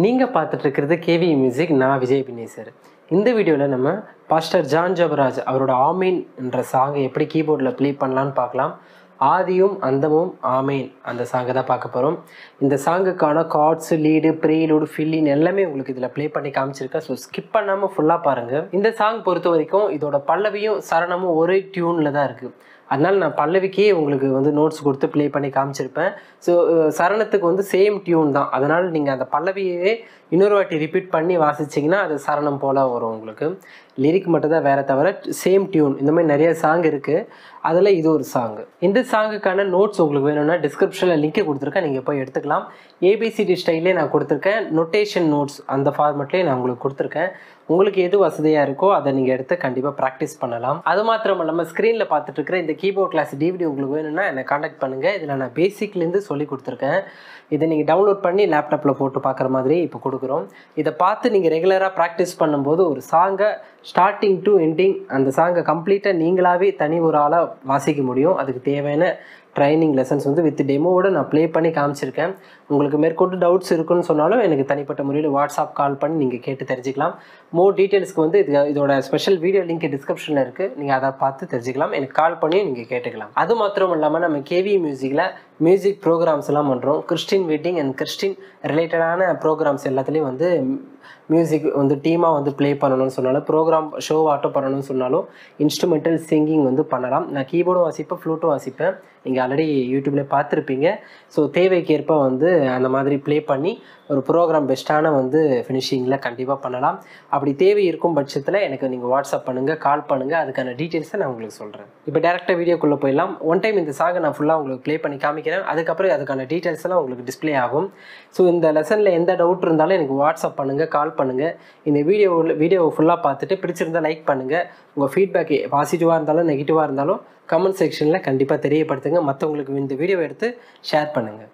நீங்கள் பார்த்துட்டு இருக்கிறது கேவி மியூசிக் நான் விஜய் பின்னேசர் இந்த வீடியோவில் நம்ம பாஸ்டர் ஜான் ஜபராஜ் அவரோட ஆமீன் என்ற சாங்கை எப்படி கீபோர்டில் ப்ளே பண்ணலான்னு பார்க்கலாம். ஆதியும் அந்தமும் ஆமேன் அந்த சாங்கை தான் பார்க்க போகிறோம் இந்த சாங்குக்கான chords lead prelude fill in எல்லாமே உங்களுக்கு இதில் ப்ளே பண்ணி காமிச்சிருக்கேன். ஸோ ஸ்கிப் பண்ணாமல் ஃபுல்லாக பாருங்கள் இந்த சாங் பொறுத்த வரைக்கும் இதோட பல்லவியும் சரணமும் ஒரே டியூனில் தான் இருக்குது அதனால் நான் பல்லவிக்கே உங்களுக்கு வந்து நோட்ஸ் கொடுத்து ப்ளே பண்ணி காமிச்சிருப்பேன். ஸோ சரணத்துக்கு வந்து சேம் டியூன் தான். அதனால் நீங்கள் அந்த பல்லவியே இன்னொரு வாட்டி ரிப்பீட் பண்ணி வாசிச்சிங்கன்னா அது சரணம் போல் வரும் உங்களுக்கு. லிரிக் மட்டும் தான் வேறு தவிர சேம் டியூன் இந்த மாதிரி நிறைய சாங் இருக்குது அதில் இது ஒரு சாங் இந்த சாங்குக்கான நோட்ஸ் உங்களுக்கு வேணும்னா டிஸ்கிரிப்ஷனில் லிங்க் கொடுத்துருக்கேன். நீங்கள் போய் எடுத்துக்கலாம். ஏபிசிடி ஸ்டைல்லே நான் கொடுத்துருக்கேன். நொட்டேஷன் நோட்ஸ் அந்த ஃபார்மெட்லேயே நான் உங்களுக்கு கொடுத்துருக்கேன். உங்களுக்கு எது வசதியாக இருக்கோ அதை நீங்கள் எடுத்து கண்டிப்பாக ப்ராக்டிஸ் பண்ணலாம். அது மாத்திரம் இல்லாமல் ஸ்க்ரீனில் பார்த்துட்டு இருக்கிற இந்த கீபோர்ட் கிளாஸ் டிவிடி உங்களுக்கு வேணும்னா என்னை காண்டாக்ட் பண்ணுங்கள் இதில் நான் பேசிக்லேருந்து சொல்லி கொடுத்துருக்கேன். இதை நீங்கள் டவுன்லோட் பண்ணி லேப்டாப்பில் போட்டு பார்க்குற மாதிரி இப்போ கொடுக்குறோம். இதை பார்த்து நீங்கள் ரெகுலராக ப்ராக்டிஸ் பண்ணும்போது ஒரு சாங்கை ஸ்டார்டிங் டு எண்டிங் அந்த சாங்கை கம்ப்ளீட்டாக நீங்களாகவே தனி ஒரு ஆளாக வாசிக்க முடியும். அதுக்கு தேவையான ட்ரைனிங் லெசன்ஸ் வந்து வித் டெமோவோட நான் ப்ளே பண்ணி காமிச்சிருக்கேன். உங்களுக்கு மேற்கொண்டு டவுட்ஸ் இருக்குன்னு சொன்னாலும் எனக்கு தனிப்பட்ட முறையில் வாட்ஸ்அப் கால் பண்ணி நீங்கள் கேட்டு தெரிஞ்சுக்கலாம். மோர் டீட்டெயில்ஸ்க்கு வந்து இது இதோட ஸ்பெஷல் வீடியோ லிங்க் டிஸ்கிரிப்ஷனில் இருக்குது நீங்கள் அதை பார்த்து தெரிஞ்சுக்கலாம். எனக்கு கால் பண்ணி நீங்கள் கேட்டுக்கலாம். அது மாத்திரம் இல்லாமல் நம்ம கேவி மியூசிக்கில் மியூசிக் ப்ரோக்ராம்ஸ் எல்லாம் பண்ணுறோம் கிறிஸ்டின் வெட்டிங் அண்ட் கிறிஸ்டின் ரிலேட்டடான ப்ரோக்ராம்ஸ் எல்லாத்துலேயும் வந்து மியூசிக் வந்து டீமாக வந்து ப்ளே பண்ணணும்னு சொன்னாலும் ப்ரோக்ராம் ஷோ ஆட்டம் பண்ணணும்னு சொன்னாலும் இன்ஸ்ட்ருமெண்டல் சிங்கிங் வந்து பண்ணலாம். நான் கீபோர்டும் வாசிப்பேன் ஃப்ளூட்டும் வாசிப்பேன். நீங்கள் ஆல்ரெடி யூடியூப்லேயே பார்த்துருப்பீங்க. ஸோ தேவைக்கேற்ப வந்து அந்த மாதிரி ப்ளே பண்ணி ஒரு ப்ரோக்ராம் பெஸ்ட்டான வந்து ஃபினிஷிங்கில் கண்டிப்பாக பண்ணலாம். அப்படி தேவை இருக்கும் பட்சத்தில் எனக்கு நீங்கள் வாட்ஸ்அப் பண்ணுங்கள் கால் பண்ணுங்கள் அதுக்கான டீட்டெயில்ஸை நான் உங்களுக்கு சொல்கிறேன் இப்போ டேரெக்டாக வீடியோக்குள்ளே போயிடலாம். ஒன் டைம் இந்த சாங்கை நான் ஃபுல்லாக உங்களுக்கு ப்ளே பண்ணி காமிக்கிறேன். அதுக்கப்புறம் அதுக்கான டீட்டெயில்ஸ் எல்லாம் உங்களுக்கு டிஸ்ப்ளே ஆகும். ஸோ இந்த லெசனில் எந்த டவுட் இருந்தாலும் எனக்கு வாட்ஸ்அப் பண்ணுங்கள் கால் பண்ணுங்கள் இந்த வீடியோவில் வீடியோவை ஃபுல்லாக பார்த்துட்டு பிடிச்சிருந்தால் லைக் பண்ணுங்கள் உங்கள் ஃபீட்பேக் பாசிட்டிவாக இருந்தாலும் நெகட்டிவாக இருந்தாலும் கமெண்ட் செக்ஷனில் கண்டிப்பாக தெரியப்படுத்துங்க. மற்றவங்களுக்கு இந்த வீடியோவை எடுத்து ஷேர் பண்ணுங்கள்